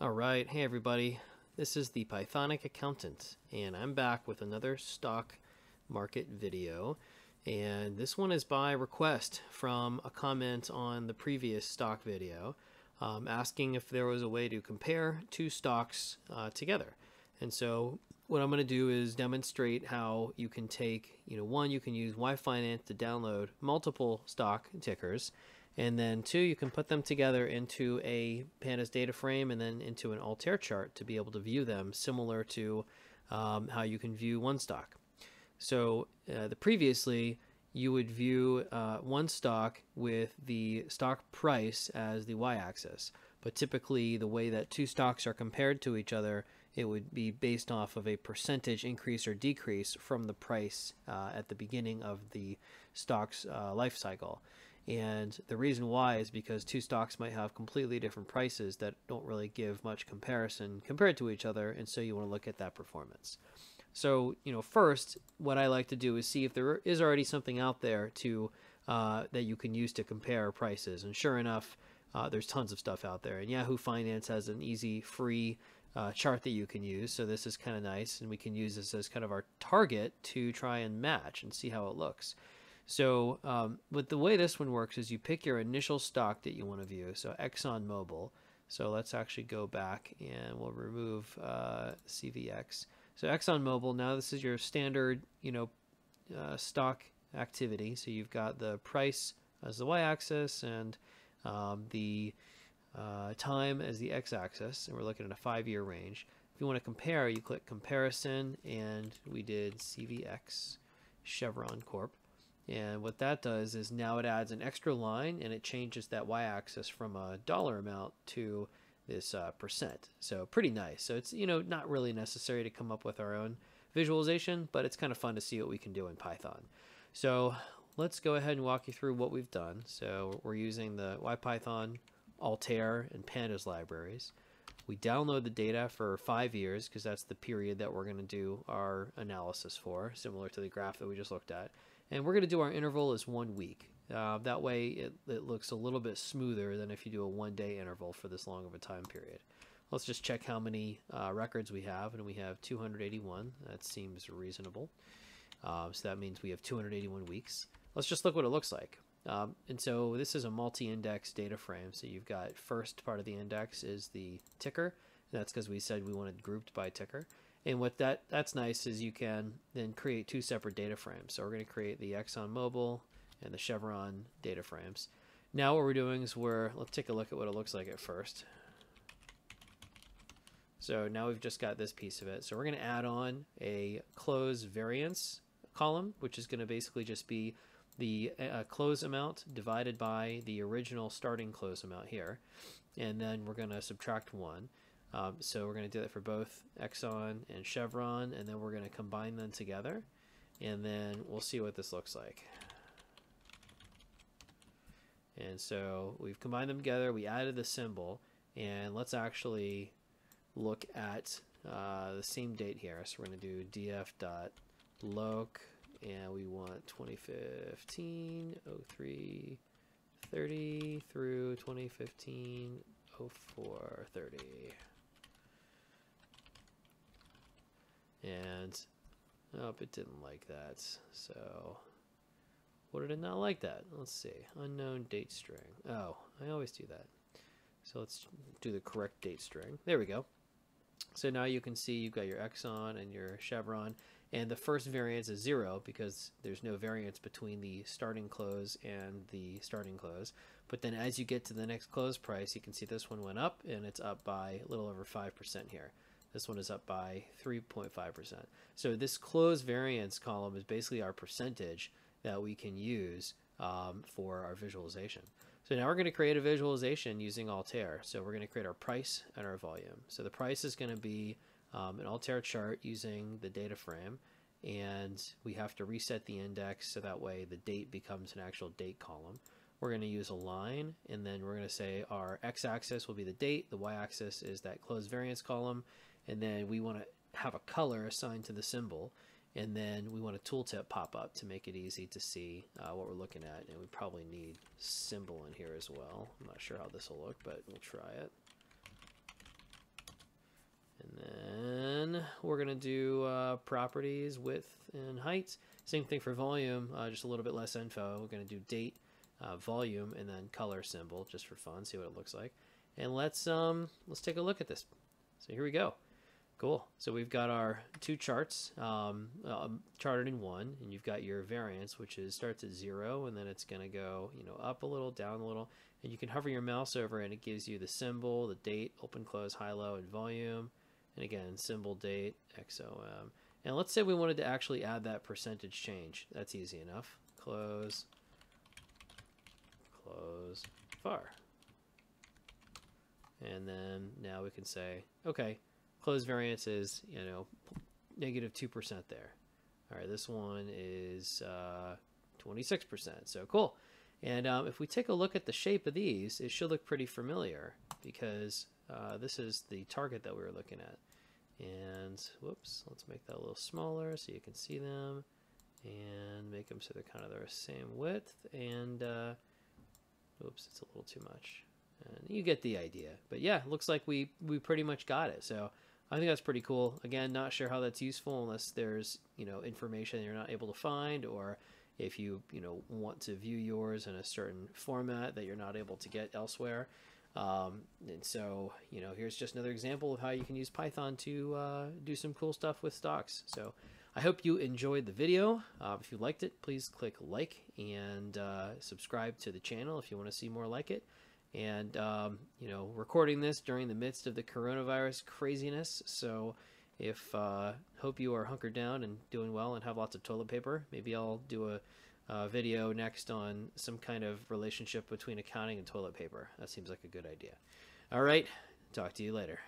All right, hey everybody. This is the Pythonic Accountant, and I'm back with another stock market video. And this one is by request from a comment on the previous stock video, um, asking if there was a way to compare two stocks uh, together. And so what I'm going to do is demonstrate how you can take, you know, one, you can use YFinance to download multiple stock tickers and then two, you can put them together into a pandas data frame and then into an Altair chart to be able to view them similar to um, how you can view one stock. So uh, the previously, you would view uh, one stock with the stock price as the y-axis. But typically, the way that two stocks are compared to each other, it would be based off of a percentage increase or decrease from the price uh, at the beginning of the stock's uh, life cycle. And the reason why is because two stocks might have completely different prices that don't really give much comparison compared to each other, and so you want to look at that performance. So, you know, first, what I like to do is see if there is already something out there to uh, that you can use to compare prices. And sure enough, uh, there's tons of stuff out there. And Yahoo Finance has an easy, free uh, chart that you can use. So this is kind of nice, and we can use this as kind of our target to try and match and see how it looks. So, um, but the way this one works is you pick your initial stock that you want to view. So Exxon Mobil. So let's actually go back and we'll remove uh, CVX. So Exxon Mobil. Now this is your standard, you know, uh, stock activity. So you've got the price as the y-axis and um, the uh, time as the x-axis, and we're looking at a five-year range. If you want to compare, you click comparison, and we did CVX Chevron Corp. And what that does is now it adds an extra line and it changes that y-axis from a dollar amount to this uh, percent. So pretty nice. So it's, you know, not really necessary to come up with our own visualization, but it's kind of fun to see what we can do in Python. So let's go ahead and walk you through what we've done. So we're using the YFinance, Altair, and Pandas libraries. We download the data for five years because that's the period that we're going to do our analysis for, similar to the graph that we just looked at. And we're going to do our interval as one week. Uh, that way it, it looks a little bit smoother than if you do a one day interval for this long of a time period. Let's just check how many uh, records we have, and we have 281. That seems reasonable. Uh, so that means we have 281 weeks. Let's just look what it looks like. Um, and so this is a multi-index data frame. So you've got first part of the index is the ticker. That's because we said we wanted grouped by ticker. And what that that's nice is you can then create two separate data frames. So we're going to create the Exxon Mobil and the Chevron data frames. Now what we're doing is we're let's take a look at what it looks like at first. So now we've just got this piece of it. So we're going to add on a close variance column, which is going to basically just be the uh, close amount divided by the original starting close amount here. And then we're going to subtract 1. Um, so we're going to do that for both Exxon and Chevron, and then we're going to combine them together, and then we'll see what this looks like. And so we've combined them together, we added the symbol, and let's actually look at uh, the same date here. So we're going to do df.loc, and we want 2015 03 30 through 2015 04 30. And, oh, it didn't like that. So, what did it not like that? Let's see. Unknown date string. Oh, I always do that. So let's do the correct date string. There we go. So now you can see you've got your Exxon and your Chevron, and the first variance is zero because there's no variance between the starting close and the starting close. But then as you get to the next close price, you can see this one went up and it's up by a little over 5% here. This one is up by 3.5%. So this close variance column is basically our percentage that we can use um, for our visualization. So now we're going to create a visualization using Altair. So we're going to create our price and our volume. So the price is going to be um, an Altair chart using the data frame and we have to reset the index so that way the date becomes an actual date column. We're going to use a line and then we're going to say our x-axis will be the date, the y-axis is that close variance column, and then we want to have a color assigned to the symbol and then we want a tooltip pop up to make it easy to see uh, what we're looking at and we probably need symbol in here as well I'm not sure how this will look but we'll try it then we're going to do uh, properties, width, and height. Same thing for volume, uh, just a little bit less info. We're going to do date, uh, volume, and then color symbol just for fun, see what it looks like. And let's um, let's take a look at this. So here we go. Cool. So we've got our two charts um, um, charted in one, and you've got your variance, which is starts at zero, and then it's going to go, you know, up a little, down a little, and you can hover your mouse over, and it gives you the symbol, the date, open, close, high, low, and volume, and again, symbol, date, XOM. And let's say we wanted to actually add that percentage change. That's easy enough. Close, close, var. And then now we can say, okay, close variance is, you know, negative 2% there. All right, this one is uh, 26%. So cool. And um, if we take a look at the shape of these, it should look pretty familiar because uh, this is the target that we were looking at. And whoops, let's make that a little smaller so you can see them and make them so they're kind of the same width. And uh, oops, it's a little too much. And you get the idea. But yeah, looks like we, we pretty much got it. So I think that's pretty cool. Again, not sure how that's useful unless there's, you know, information you're not able to find or if you, you know, want to view yours in a certain format that you're not able to get elsewhere. Um, and so, you know, here's just another example of how you can use Python to uh, do some cool stuff with stocks. So I hope you enjoyed the video. Uh, if you liked it, please click like and uh, subscribe to the channel if you want to see more like it and um, you know recording this during the midst of the coronavirus craziness so if uh, hope you are hunkered down and doing well and have lots of toilet paper maybe i'll do a, a video next on some kind of relationship between accounting and toilet paper. That seems like a good idea. All right talk to you later